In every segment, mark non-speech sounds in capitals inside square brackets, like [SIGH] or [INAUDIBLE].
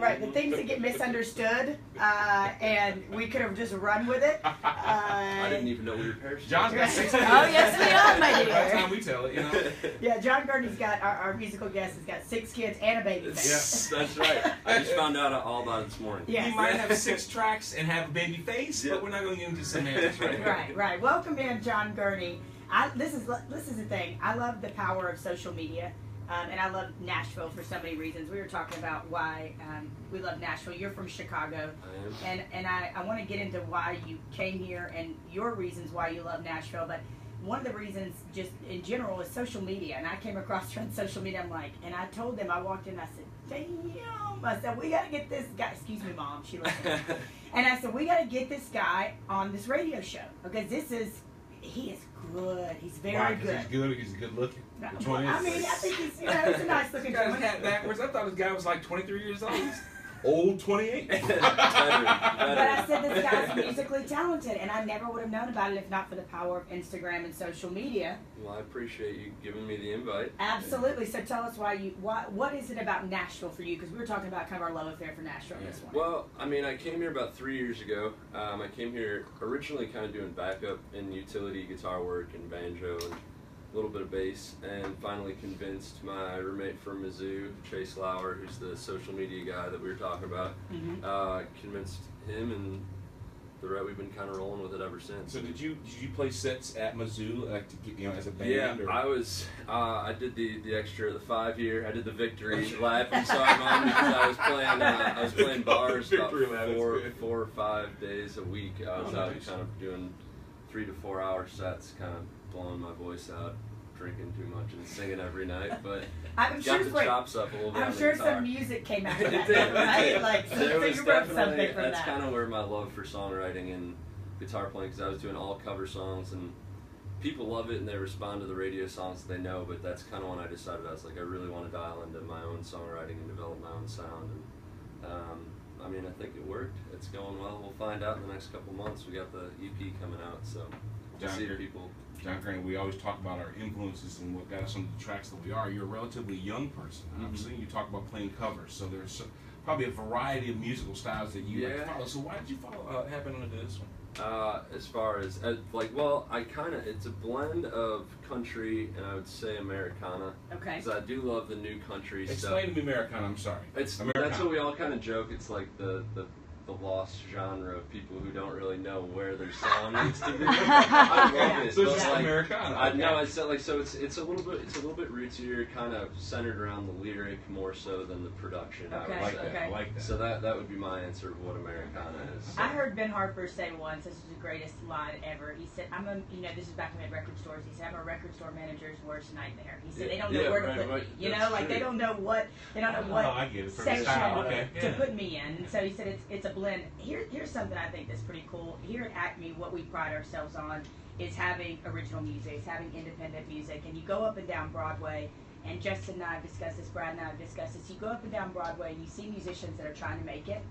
Right, the things that get misunderstood, uh, and we could have just run with it. Uh, [LAUGHS] I didn't even know we were parachuting. John's got six. [LAUGHS] Oh, yes, we are, my By the time we tell it, you know. [LAUGHS] Yeah, John Gurney's got our, our musical guest has got six kids and a baby. That's, that's right. I just found out all about it this morning. Yes. He might have six tracks and have a baby face, Yep. but we're not going to get into semantics right now. right, right. Welcome in, John Gurney. I, this is this is the thing. I love the power of social media, um, and I love Nashville for so many reasons. We were talking about why um, we love Nashville. You're from Chicago, I am. and and I, I want to get into why you came here and your reasons why you love Nashville. But one of the reasons, just in general, is social media. And I came across her on social media. I'm like, and I told them I walked in. I said, "Damn!" I said, "We got to get this guy." Excuse me, mom. She listens. [LAUGHS] And I said, we got to get this guy on this radio show because this is, he is good. He's very Why? 'Cause good. he's good. or He's good looking. Which one is? I mean, I think he's, you know, he's a nice looking This guy's gentleman. hat backwards. I thought this guy was like 23 years old. [LAUGHS] He's old 28. [LAUGHS] But I said this guy's musically talented, and I never would have known about it if not for the power of Instagram and social media. Well, I appreciate you giving me the invite. Absolutely. So tell us why you, why, what is it about Nashville for you? Because we were talking about kind of our love affair for Nashville this one. Well, I mean, I came here about three years ago. Um, I came here originally kind of doing backup and utility guitar work and banjo and a little bit of bass, and finally convinced my roommate from Mizzou, Chase Lauer, who's the social media guy that we were talking about, Mhm. uh, convinced him, and the rest we've been kind of rolling with it ever since. So did you did you play sets at Mizzou like to get you know as a band? Yeah, or? I was. Uh, I did the the extra, the five year. I did the victory [LAUGHS] lap. You saw it on because I was playing. Uh, I was [LAUGHS] playing bars about Victory four four or five days a week. I was Oh, out nice. kind of doing three to four hour sets, kind of blowing my voice out, drinking too much and singing every night. [LAUGHS] But I'm got sure, the wait, chops up a little bit. I'm sure some music came [LAUGHS] out of that, did, right? Like, so, so you wrote something from That's that. kind of where my love for songwriting and guitar playing, because I was doing all cover songs, and people love it and they respond to the radio songs that they know. But that's kind of when I decided I was like, I really want to dial into my own songwriting and develop my own sound. And um, I mean, I think it worked. It's going well. We'll find out in the next couple months. We got the EP coming out, so we'll John, see people. John Grant, we always talk about our influences and what got us on the tracks that we are. You're a relatively young person, Mhm. obviously. You talk about playing covers, so there's probably a variety of musical styles that you like to follow. So why did you follow uh, happen onto this one? Uh, as far as uh, like, well, I kind of it's a blend of country and I would say Americana. Okay. Because I do love the new country stuff. Explain to me Americana. I'm sorry. It's Americana. that's what we all kind of joke. It's like the, the the lost genre of people who don't really know where their sound [LAUGHS] needs to be. I love it. So it's but just like, Americana. I okay. know it's like so it's it's a little bit it's a little bit rootsier, kind of centered around the lyric more so than the production. I Okay, would I like say. that. okay. I like that. So that that would be my answer of what Americana is. I heard Ben Harper say once, this is the greatest line ever. He said, "I'm a, you know, this is back when we had record stores. He said, I'm a record store manager's worst nightmare." He said, Yeah. "They don't know Yeah, where to put right. me. You know, That's like they don't know what they don't know Oh, what I get it. For section. Okay. to Yeah. put me in." So he said, "It's it's a blend." Here here's something I think that's pretty cool. Here at Acme, what we pride ourselves on is having original music, is having independent music, and you go up and down Broadway. And Justin and I have discussed this. Brad and I have discussed this. You go up and down Broadway, and you see musicians that are trying to make it,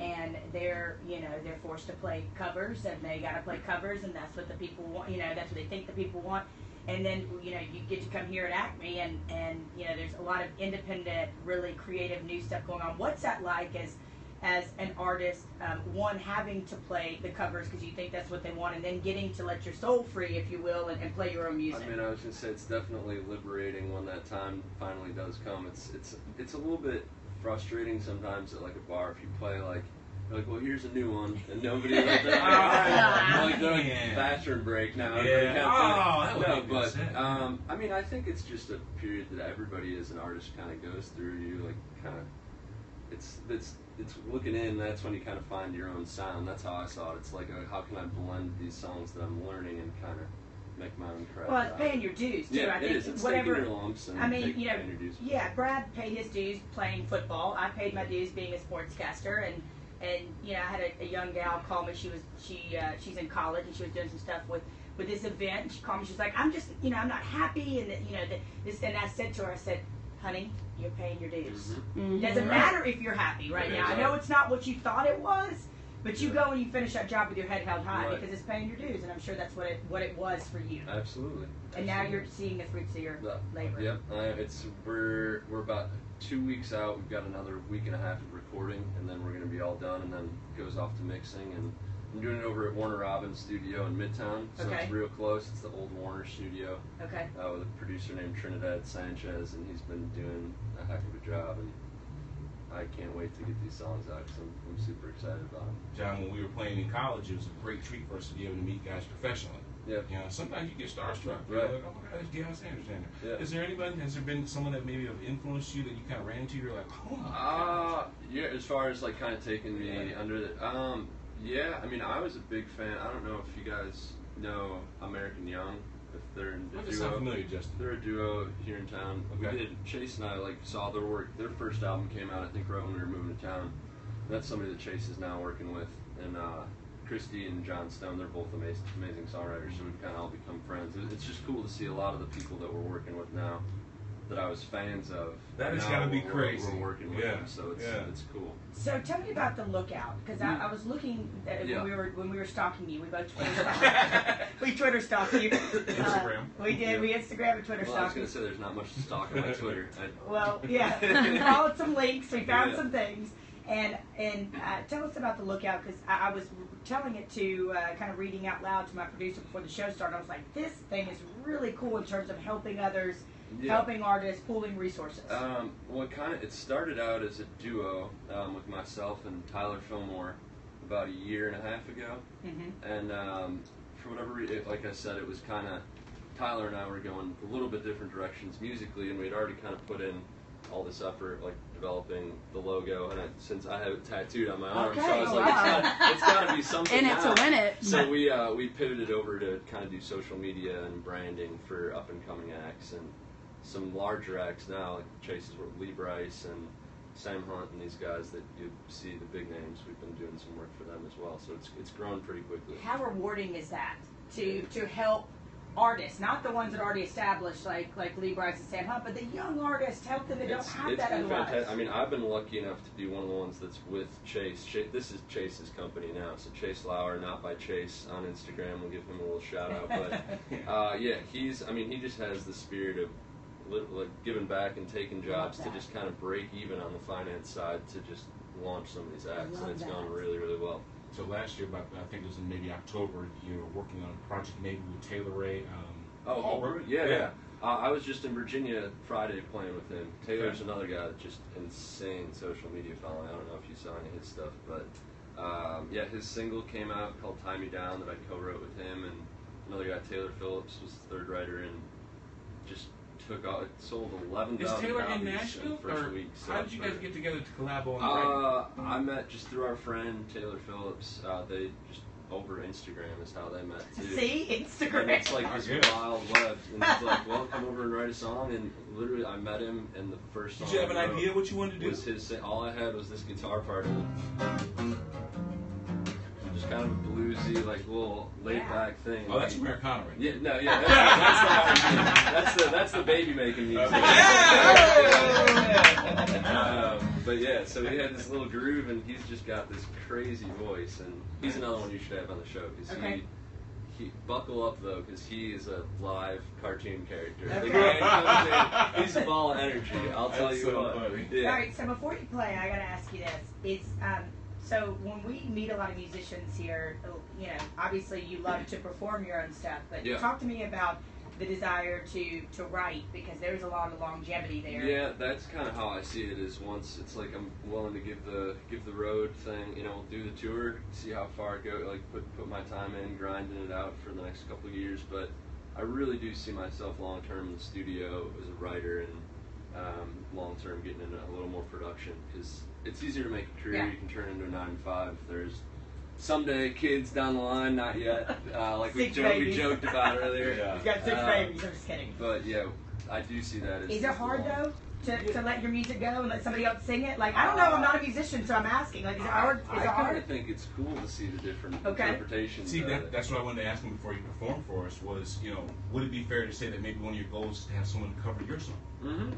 and they're you know they're forced to play covers and they got to play covers and that's what the people want you know that's what they think the people want and then you know you get to come here at acme and and you know there's a lot of independent really creative new stuff going on what's that like as as an artist um, one having to play the covers because you think that's what they want and then getting to let your soul free if you will and, and play your own music I mean, I was gonna say it's definitely liberating when that time finally does come. It's it's it's a little bit frustrating sometimes at like a bar if you play like like, well, here's a new one, and nobody [LAUGHS] [LAUGHS] like, they're like, like they're like man. bathroom break now. Yeah. Oh, play- that would no, but um, I mean, I think it's just a period that everybody as an artist kind of goes through. You like kind of it's it's it's looking in. That's when you kind of find your own sound. That's how I saw it. It's like, uh, how can I blend these songs that I'm learning and kind of make my own craft. well it's paying your dues too Yeah, i think is. It's whatever your lumps and I mean, take- you know, your dues. Yeah, Brad paid his dues playing football. I paid my dues being a sportscaster, and and you know, I had a, a young gal call me. She was she uh, she's in college and she was doing some stuff with with this event. She called me. She's like, I'm just you know, I'm not happy, and that, you know, that this. And I said to her, I said, honey, you're paying your dues. Mhm. Doesn't matter if you're happy right Yeah, now. I know it's not what you thought it was. But you Yeah. go and you finish that job with your head held high Right. because it's paying your dues, and I'm sure that's what it what it was for you. Absolutely. And now you're seeing the fruits of your Yeah. labor. Yep. Uh, it's we're we're about two weeks out. We've got another week and a half of recording, and then we're gonna be all done, and then it goes off to mixing. And I'm doing it over at Warner Robbins Studio in Midtown, so Okay. it's real close. It's the old Warner Studio Okay. uh, with a producer named Trinidad Sanchez, and he's been doing a heck of a job. And I can't wait to get these songs out because I'm, I'm super excited about them. John, when we were playing in college, it was a great treat for us to be able to meet guys professionally. Yeah. You know, sometimes you get starstruck. You're Right. like, oh my God, it's Deion Sanders down there. Yeah. Is there anybody, has there been someone that maybe have influenced you that you kind of ran into? You're like, oh my Uh, yeah, as far as like kind of taking me under the, um, yeah, I mean, I was a big fan. I don't know if you guys know American Young, if they're in a duo. familiar, Justin? They're a duo here in town. Okay. We did Chase and I like saw their work. Their first album came out, I think, right when we were moving to town. That's somebody that Chase is now working with, and uh, Kristy and Jon Stone. They're both amazing, amazing songwriters. So we've kind of all become friends. It's just cool to see a lot of the people that we're working with now that I was fans of. That has gotta be we're- crazy. We're working with Yeah, them, so it's yeah. it's cool. So tell me about the lookout because I, I was looking at, Yeah. when we were when we were stalking you. We both [LAUGHS] Twitter stalked. we Twitter stalked you. Uh, Instagram. we did. We Instagram and Twitter Well, I was gonna say there's not much to stalk on [LAUGHS] Twitter. I, Well, yeah, [LAUGHS] we followed some links. We found Yeah. some things, and and uh, tell us about the lookout because I, I was telling it to uh, kind of reading out loud to my producer before the show started. I was like, this thing is really cool in terms of helping others, Yeah. helping artists, pooling resources. Um, well, kind of. It started out as a duo um, with myself and Tyler Fillmore about a year and a half ago, hmm and um, for whatever reason, like I said, it was kind of Tyler and I were going a little bit different directions musically, and we'd already kind of put in all this effort, like developing the logo, and I, since I have it tattooed on my arm, so I was like, wow. it's gotta- to be [LAUGHS] something. in it to win it. So we uh, we pivoted over to kind of do social media and branding for up and coming acts and some larger acts now like Chase's work, Lee Brice and Sam Hunt and these guys that you see the big names. We've been doing some work for them as well, so it's it's grown pretty quickly. How rewarding is that to to help artists, not the ones that are already established like like Lee Brice and Sam Hunt, but the young artists, help them that don't It's, have it's that been fantastic. I mean, I've been lucky enough to be one of the ones that's with Chase. Chase this is Chase's company now, so Chase Lauer, not by Chase, on Instagram. We'll give him a little shout out, but. [LAUGHS] Uh, yeah, he's. I mean, he just has the spirit of like giving back and taking jobs to just kind of break even on the finance side to just launch some of these acts, and it's that. gone really, really well. So last year, about I think it was in maybe October, you were working on a project maybe with Taylor Ray. Um, Oh, Paul oh, Rudd? yeah, yeah. Uh, I was just in Virginia Friday playing with him. Taylor's another guy that just insane social media following. I don't know if you saw any of his stuff, but um, yeah, his single came out called "Tie Me Down" that I co-wrote with him, and another guy, Taylor Phillips, was the third writer, and just took out. It sold eleven Is Taylor copies in in Nashville? the first or week. so how did you guys get together to collab on the writing? Uh, I met just through our friend Taylor Phillips. Uh, they just over Instagram is how they met too. See And Instagram. it's like this [LAUGHS] wild web. And he's like, well, [LAUGHS] come over and write a song. And literally, I met him, and the first song Did you have an idea what you wanted to do? was his. sa- All I had was this guitar part. Bluesy, like little laid back thing. Oh, that's Americana right Yeah, no, yeah, that's, that's the that's the baby making music. [LAUGHS] [LAUGHS] um, but yeah, so he had this little groove, and he's just got this crazy voice, and he's another one you should have on the show because Okay. he, he buckle up though because he is a live cartoon character. The Okay. guy comes in, [LAUGHS] he's a ball of energy. I'll tell That's you so what. funny. Yeah. All right, so before you play, I gotta ask you this: Is um, so when we meet a lot of musicians here, oh, you know, obviously you love to perform your own stuff, but Yeah. talk to me about the desire to to write because there's a lot of longevity there. Yeah, that's kind of how I see it. Is once it's like I'm willing to give the give the road thing. You know, do the tour, see how far it go. Like put put my time in, grinding it out for the next couple of years. But I really do see myself long term in the studio as a writer and um, long term getting into a little more production because it's easier to make a career. Yeah. You can turn into a nine to five. There's someday kids down the line, not yet. Uh, like we, jo- we joked about earlier. [LAUGHS] Yeah. You've got six Um, babies. I'm just kidding. But yeah, I do see that as Is it hard long- though to, to let your music go and let somebody else sing it? Like I don't know. I'm not a musician, so I'm asking. Like, is it hard? Is I it kind hard? of think it's cool to see the different Okay. interpretations. See, that, that's what I wanted to ask him before you performed for us was, you know, would it be fair to say that maybe one of your goals is to have someone cover your song? hmm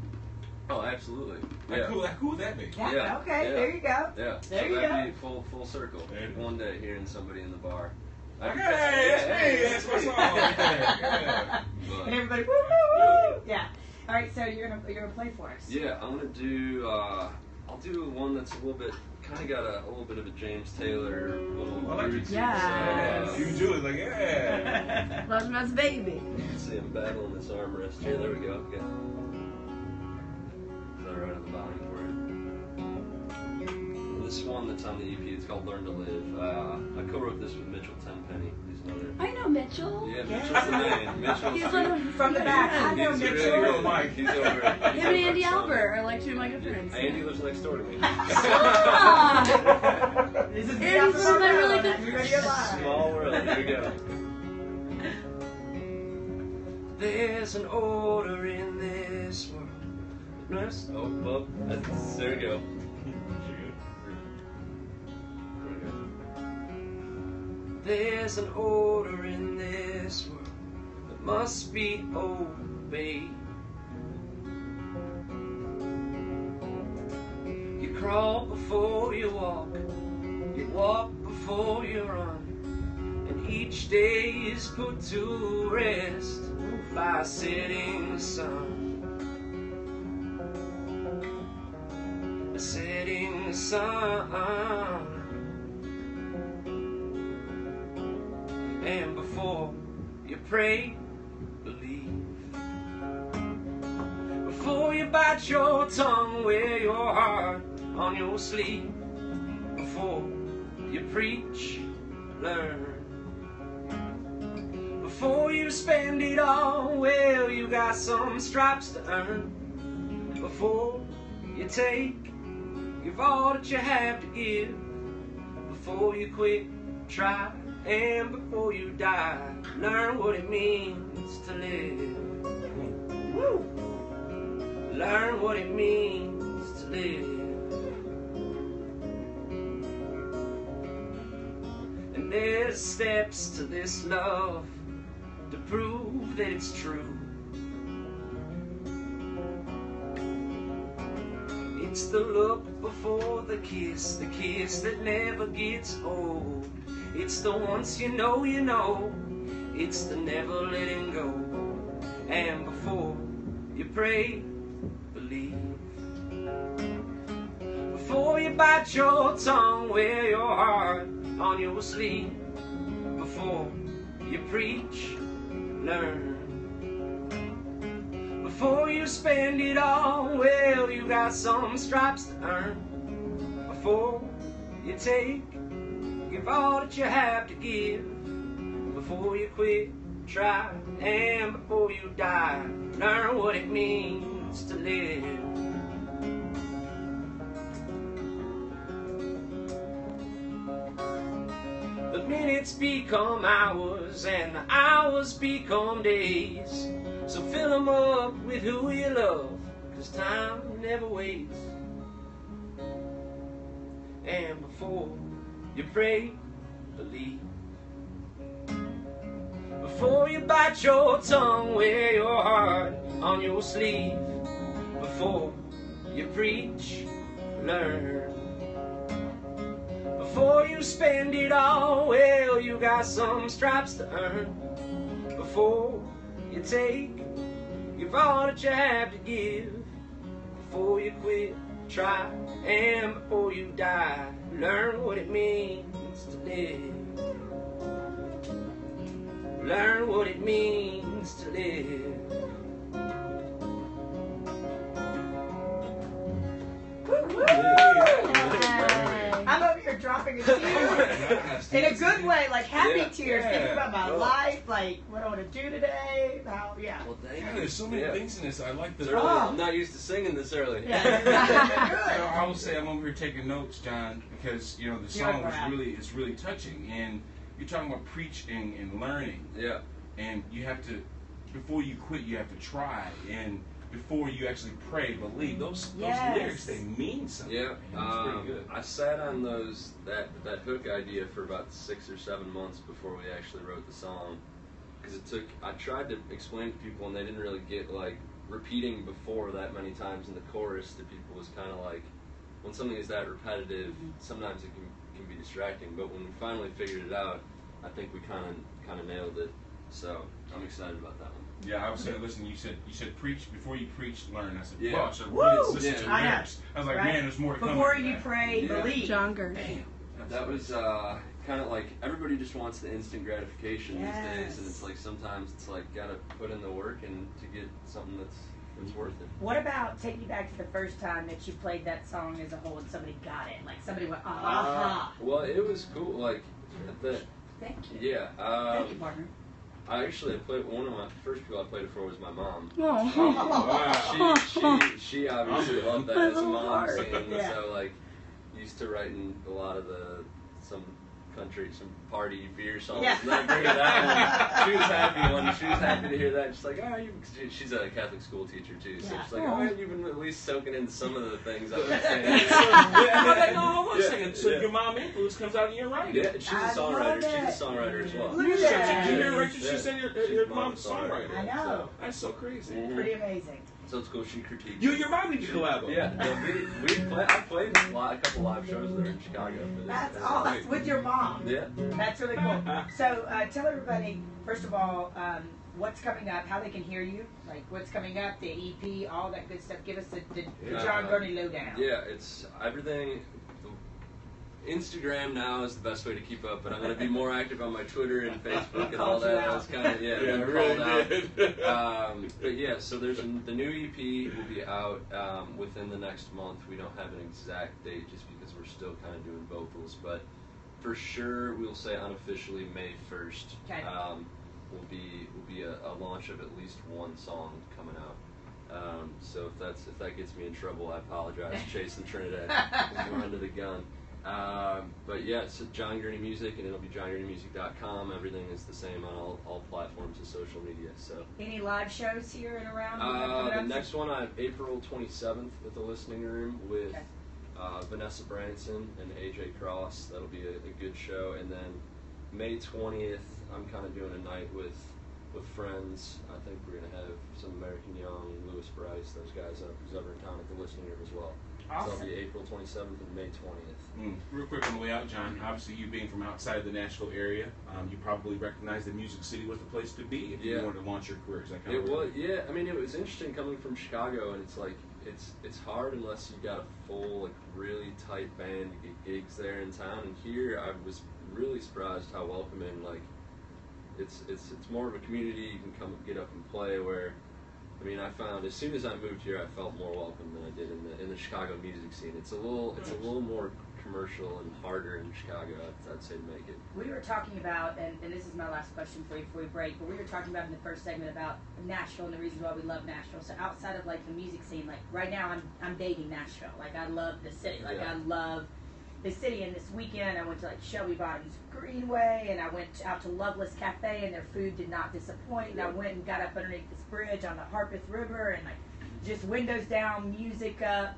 Oh, absolutely. How Yeah. cool, how cool would that be? Yeah. Yeah, Okay. yeah. There you go. Yeah. There so you that'd be full full circle. There. One day hearing somebody in the bar. Hey, I'd- that's me. That's my song right [LAUGHS] there. Yeah. [LAUGHS] and everybody, woo, woo, woo. Yeah. All right, so you're gonna you're gonna play for us. Yeah, I'm gonna do. Uh, I'll do one that's a little bit, kind of got a, a little bit of a James Taylor little I like roots. it. Yes. So, uh, Even Julie's like, yeah. [LAUGHS] Rosemary's baby. See, I'm battling this armrest here. There we go. Okay. Is that right on the volume for you? This one that's on the EP, it's called Learn to Live. Uh, I co-wrote this with Mitchell Tenpenny. He's another. I know Mitchell. Yeah, Yeah. Mitchell's the man. [LAUGHS] Mitchell's He's good. From the back, I know He's Mitchell. really Real. Mike. He's over. he's [LAUGHS] Him and Andy Summit. Albert are like two of my good friends. Andy lives next door to me. [LAUGHS] This is Andy's one of my really good You ready to live? Small world. Here we go. There's an order in this world. Oh, well, there go. There's an order in this world that must be obeyed. You crawl before you walk, you walk before you run, and each day is put to rest by setting sun. Sun. And before you pray, believe. Before you bite your tongue, wear your heart on your sleeve. Before you preach, learn. Before you spend it all, well, you got some stripes to earn. Before you take, give all that you have to give. Before you quit, try, and before you die, learn what it means to live. Woo! Learn what it means to live. And there's steps to this love to prove that it's true. It's the look before the kiss, the kiss that never gets old. It's the once you know you know, it's the never letting go. And before you pray, believe. Before you bite your tongue, wear your heart on your sleeve. Before you preach, learn. Before you spend it all, well, you got some stripes to earn. Before you take, give all that you have to give. Before you quit, try, and before you die, learn what it means to live. The minutes become hours and the hours become days. So fill them up with who you love, cause time never waits. And before you pray, believe. Before you bite your tongue, wear your heart on your sleeve. Before you preach, learn. Before you spend it all, well, you got some stripes to earn. Before you take, give all that you have to give. Before you quit, try, and before you die, learn what it means to live. Learn what it means to live. Dropping a [LAUGHS] tear. In a good way, like happy Yeah. tears, thinking about my Oh. life, like what I want to do today, how, yeah. Well, thank Yeah, there's so many Yeah. things in this. I like the. Oh. I'm not used to singing this early. Yeah. [LAUGHS] So [LAUGHS] I will say I'm over here taking notes, John, because you know the song was really it's really touching, and you're talking about preaching and learning, yeah. and you have to before you quit, you have to try, and before you actually pray, believe. Those those Yes. lyrics they mean something. Yeah. It's um, pretty good. I sat on those that that hook idea for about six or seven months before we actually wrote the song, because it took. I tried to explain to people, and they didn't really get like repeating before that many times in the chorus to people was kind of like when something is that repetitive, sometimes it can can be distracting. But when we finally figured it out, I think we kind of kind of nailed it. So I'm excited about that one. Yeah, I was sitting listening. You said you said preach before you preach, learn. I said, Yeah. well, I should Woo! really listen Yeah. to the I know. lyrics. I was like, Right. man, there's more to come. Before you that. pray, Yeah. believe. John Gersh. Damn. That was uh, kind of like everybody just wants the instant gratification these days, and it's like sometimes it's like gotta put in the work and to get something that's that's worth it. What about take me back to the first time that you played that song as a whole and somebody got it? Like somebody went, aha. Uh, well, it was cool. Like the Thank you. yeah. Thank you, Um, partner. I actually played one of my first people I played it for was my mom. Oh. Wow. [LAUGHS] She she she obviously loved that as a mom heart. singing. Yeah. So like used to writing a lot of the some country some party beer songs. Yeah. And I bring her that one. [LAUGHS] She was happy when she was happy to hear that. She's like, oh, you. She's a Catholic school teacher too, so Yeah. she's like, oh, oh, you've been at least soaking in some of the things I've been saying. [LAUGHS] yeah, no, [LAUGHS] no, hold on a Yeah, second. So yeah. your mom influence comes out in your writing. Yeah, she's a I songwriter. She's a songwriter as well. Look at Such that. a junior right Yeah. She said your, She's your a mom's mom's songwriter. I know. So, That's so crazy. Pretty amazing. So it's cool. She critiques. You and your mom need to collab. Yeah, no, we we play, I played a, lot, a couple live shows there in Chicago. For this, That's awesome. With your mom. Yeah. That's really cool. [LAUGHS] So uh, tell everybody, first of all, um, what's coming up, how they can hear you, like what's coming up, the EP, all that good stuff. Give us the, the, the John Gurney lowdown. Yeah, it's everything. Instagram now is the best way to keep up, but I'm going to be more active on my Twitter and [LAUGHS] Facebook and all Called that. I was kind of yeah, Yeah, been I really out. did. [LAUGHS] um, but yeah, so there's a, the new EP will be out um, within the next month. We don't have an exact date just because we're still kind of doing vocals, but for sure we'll say unofficially May 1st. Okay. Um, will be will be a, a launch of at least one song coming out. Um, so if that's if that gets me in trouble, I apologize, [LAUGHS] Chase and Trinidad. We're under the gun. Um, but yeah, it's John Gurney Music, and it'll be johngurneymusic.com. Everything is the same on all, all platforms of social media. So Any live shows here and around? uh, the next one I have April 27th at the Listening Room with Okay. uh, Vanessa Branson and AJ Cross. That'll be a, a good show. And then May 20th, I'm kind of doing a night with with friends. I think we're gonna have some American Young, Lewis Brice, those guys up who's over in town at the Listening Room as well. So Awesome. it'll be April 27th and May 20th. Mm, real quick on the way out, John. Obviously, you being from outside of the Nashville area, um, you probably recognize that Music City was the place to be if you wanted to launch your career. Is that kind It of was, yeah. I mean, it was interesting coming from Chicago, and it's like it's it's hard unless you got a full, like, really tight band to get gigs there in town. And here, I was really surprised how welcoming. Like, it's it's it's more of a community. You can come get up and play. Where, I mean, I found as soon as I moved here, I felt more welcome than I did in the in the Chicago music scene. It's a little it's a little more commercial and harder in Chicago. I'd, I'd say to make it. We were talking about, and, and this is my last question for you before we break, but we were talking about in the first segment about Nashville and the reasons why we love Nashville. So outside of like the music scene, like right now I'm I'm dating Nashville. Like I love the city. Like Yeah. I love the city. And this weekend I went to like Shelby Bottoms Greenway and I went out to Loveless Cafe and their food did not disappoint. And I went and got up underneath this bridge on the Harpeth River and like just windows down, music up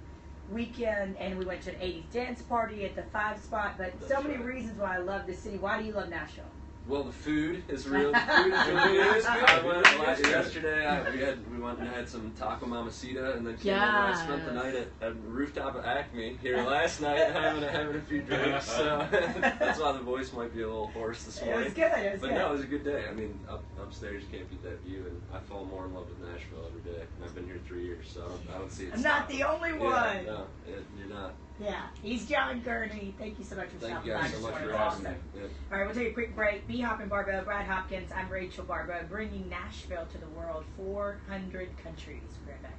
weekend and we went to an 80s dance party at the five spot but so many right. reasons why i love the city why do you love nashville Well, the food is real. The food is really [LAUGHS] good. Went yesterday. I, we had we went and had some taco mamacita, and then came over. I spent the night at, at rooftop at Acme here [LAUGHS] last night, having a, having a few drinks. So [LAUGHS] that's why the voice might be a little hoarse this morning. it was good it was But good no, it was a good day. I mean, up, upstairs you can't beat that view, and I fall more in love with Nashville every day. And I've been here three years, so I don't see it. i'm not the only Yeah, one no, it, you're not. Yeah he's john gurney thank you so much for Thank stopping you by guys this so much for having me. Awesome. Yeah. all right we'll take a quick break b hop and Baribeau brad hopkins i'm rachel Baribeau bringing nashville to the world 400 countries we'll be right back